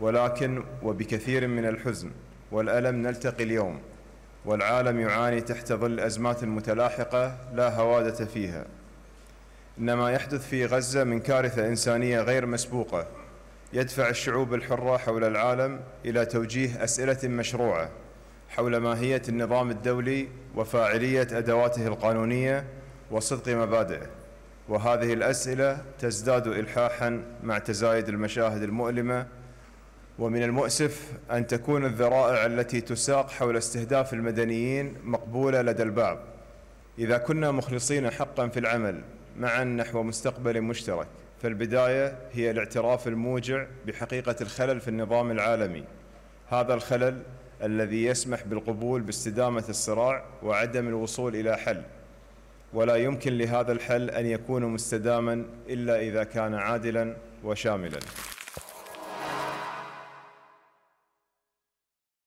ولكن وبكثير من الحزن والألم نلتقي اليوم والعالم يعاني تحت ظل أزمات متلاحقة لا هوادة فيها. إن ما يحدث في غزة من كارثة إنسانية غير مسبوقة يدفع الشعوب الحرة حول العالم إلى توجيه أسئلة مشروعة حول ماهية النظام الدولي وفاعلية أدواته القانونية وصدق مبادئه. وهذه الأسئلة تزداد إلحاحا مع تزايد المشاهد المؤلمة ومن المؤسف أن تكون الذرائع التي تساق حول استهداف المدنيين مقبولة لدى البعض. إذا كنا مخلصين حقا في العمل معا نحو مستقبل مشترك. فالبداية هي الاعتراف الموجع بحقيقة الخلل في النظام العالمي. هذا الخلل الذي يسمح بالقبول باستدامة الصراع وعدم الوصول إلى حل. ولا يمكن لهذا الحل أن يكون مستداما إلا إذا كان عادلا وشاملا.